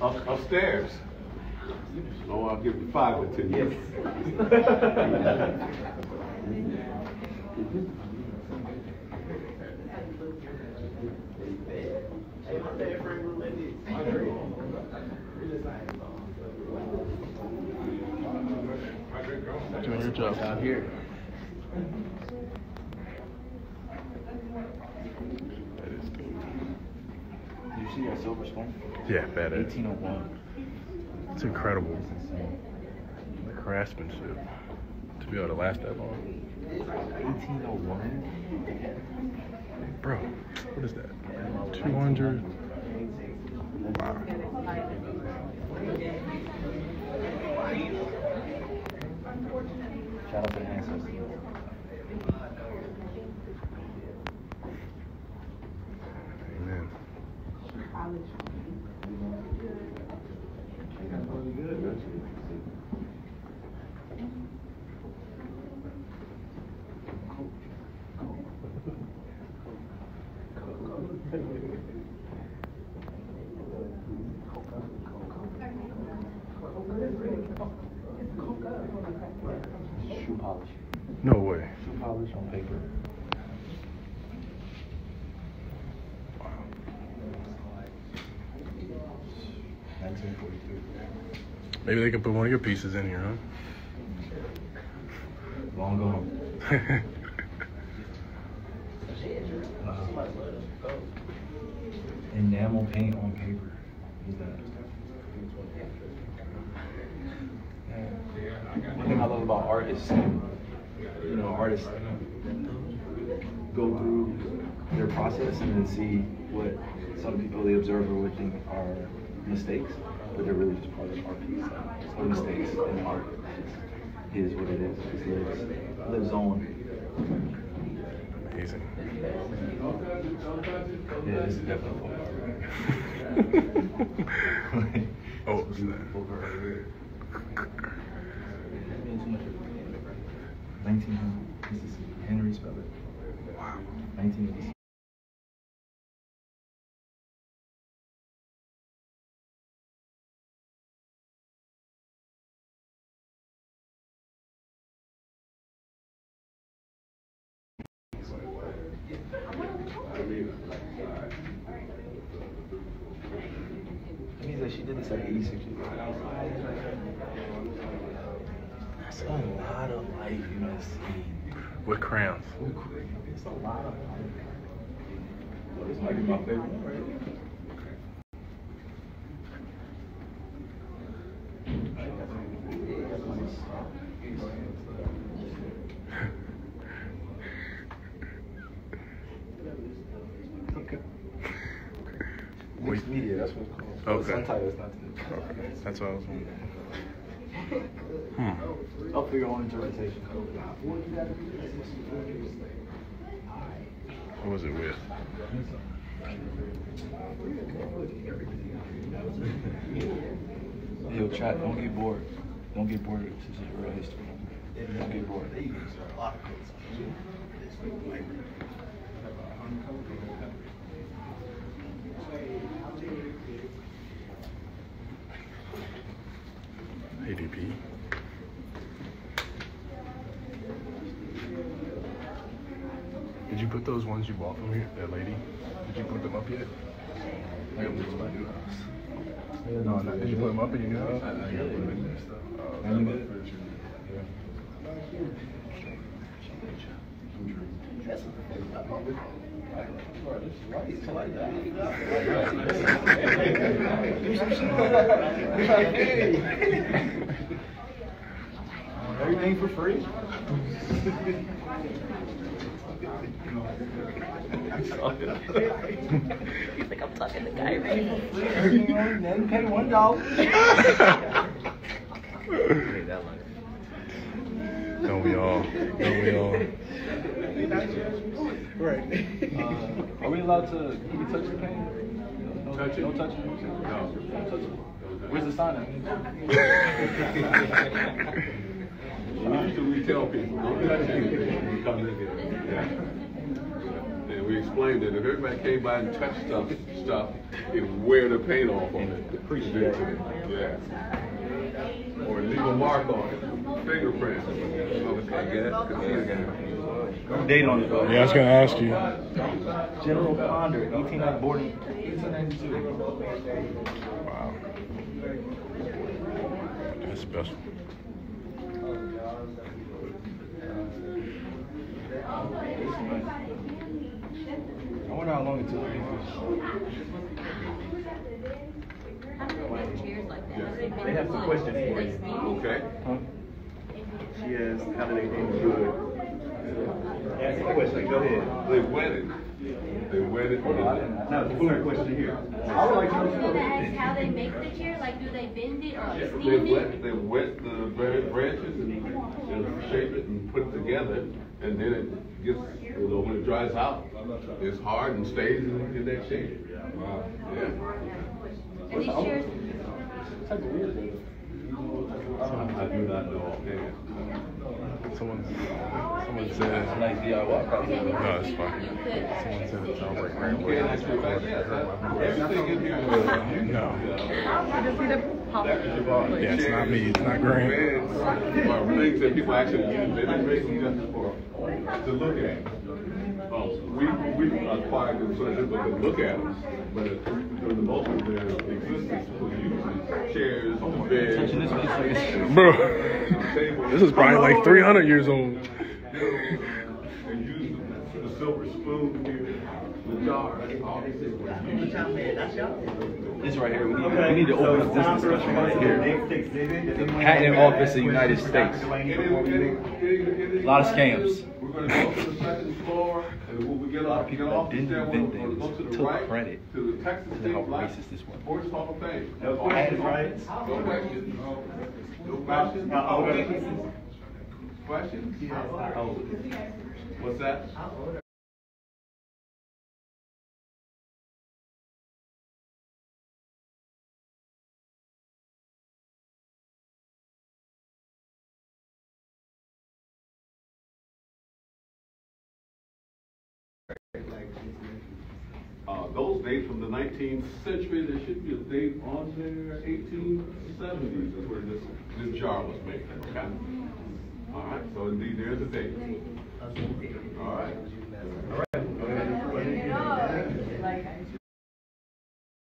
Up, upstairs. Oh, I'll give you five to you. Doing your job. Out here. That is dope. Did you see silver spoon? Yeah, badass. 1801. It's incredible. The craftsmanship to be able to last that long. 1801? Bro, what is that? 200. Wow. Shout out to the ancestors. Shoe polish. No way. Shoe polish on paper. Wow. 1942. Maybe they could put one of your pieces in here, huh? Long gone. huh? Enamel paint on paper. Who's that? One thing I love about art is, you know, artists go through their process and then see what some people, the observer, would think are mistakes, but they're really just part of our piece. So mistakes in art is what it is. It lives, lives on. Amazing. Yeah, this is definitely oh, snap. 1900 Mississippi. Henry spelled it. Wow. 1986. That means that she did this at 86 years old. That's a lot of life you done seen. With crowns. It's a lot of life. This might be my favorite one right okay. Mixed media, that's what it's called. Okay. Sun title is not the Okay. That's what I was wondering. Hmm. Up for your own interpretation. What was it with? Yo, chat, don't get bored. Don't get bored. This is real history. Don't get bored. ADP. Did you put those ones you bought from here, that lady? Did you put them up yet? I got this my new house. No, not, did you put them up in your new house? I, I gotta put them in there stuff. Oh, And you good? Everything for free? You think I'm talking to guy right Everything on, then pay one dollar. Don't we all? Don't we all? Right. Uh, are we allowed to, can we touch the paint? No, Touch it. No touching? No. Don't touch it. Where's the sign at? We tell people, don't touch anything when you come in here. Yeah. Yeah, we explained that if everybody came by and touched stuff, stuff, it'd wear the paint off on it. Appreciate it. Yeah. Or leave a mark on it, fingerprint. I guess, 'cause he Date on it though. Yeah, I was gonna ask you. General Ponder, 1892. Wow. That's special. I wonder how long it took. How do they make chairs like that? How do they have some questions for you. steam? Okay. She asked, how do they do good? Ask a question, go ahead. They wet it. It. No, it's a clear question here. I would like to ask how they make the chair, like do they bend it or like They steam wet, it? they wet the branches and, and shape it and put it together, and then it gets, you know, when it dries out, it's hard and stays in, in that shape. Wow. Yeah. And these chairs, I do not know offhand. Someone, someone said. Nice DIY. probably. No, it's fine. Someone said it sounds like Grand You Way. can't actually, yes, everything in here is. No. Yeah, Yeah, it's not me, it's not Grant. Are things that people actually use, they didn't make them for, to look at. Oh, we, we acquired them so that people could look at them, but it- for the most of their existence was used chairs, Touching beds, this one, it's like it's- Bro, this is probably like 300 years old. The, the silver spoon here, the jars, all these things were used. This right here, we need, we need to open up this discussion right here. The Patent Office of the United States. A Lot of scams. We're gonna go to the second floor, and when we get off, get people off the stairwell, we're gonna go to the took right, credit to the Texas to State how Black racist this was. Sports Hall of Fame. No questions, right? No questions? No questions? How old are you? Questions? What's that? Uh, those date from the nineteenth century, there should be a date on there, eighteen seventies is where this, this jar was made, okay? All right, so indeed, there's a date. All right.